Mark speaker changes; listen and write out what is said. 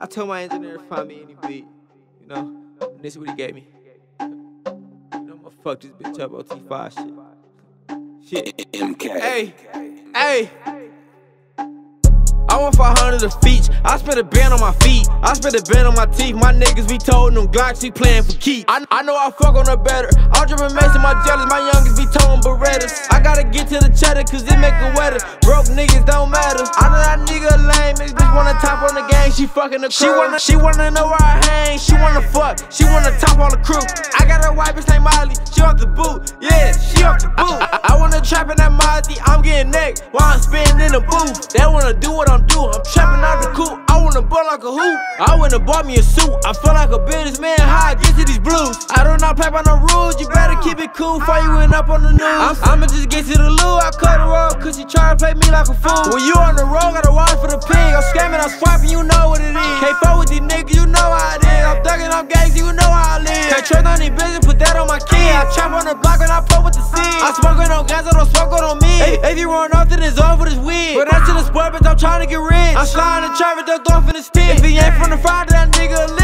Speaker 1: I told my engineer to find me any beat, you know. And this is what he gave me. You know, I'ma fuck this bitch up on T5 shit. Shit.
Speaker 2: MK.
Speaker 1: Hey, hey. I want 500 a feet. I spent a band on my feet. I spent a band on my teeth. My niggas be told them Glocks we playing for keep. I, I know I fuck on her better. I'm dripping Maison Margiela. My youngest be towing Berettas. I gotta get to the cheddar, cause it make it wetter. Broke niggas don't matter. I know that nigga lame. This bitch wanna top on the gang. She fucking the crew. She wanna, she wanna know where I hang. She wanna fuck. She wanna top on the crew. I got a wife, bitch named Molly. She off the boot. Yeah, she off the boot. I, I, I wanna trap in that Mozzie. I'm getting neck while I'm spinning in the booth. They wanna do what I'm doing. I'm trapping out the coop. I wanna ball like a hoop. I went and bought me a suit. I feel like a businessman. How I get to these blues? I do not play by no rules. You better keep it cool before you end up on the news. I'm, I'ma just get to the loo. I cut her off cause she try to play me like a fool. When you on the road, gotta watch for the pig. I'm scamming, I'm swiping, you know what it is. Can't fuck with these niggas, you know how it is. I'm thugging, I'm gangs, you know how I live. Can't trust on these bitches, put that on my kid. I trap on the block and I pull with the seed. I on guns, I don't smoke on me. Hey, if you run off, then it's over this weed. But that's to the sport, bitch, I'm trying to get rich. I'm sliding the traffic, ducked off in the stick. If he ain't from the fire, that nigga a lick. Free up a run, that nigga.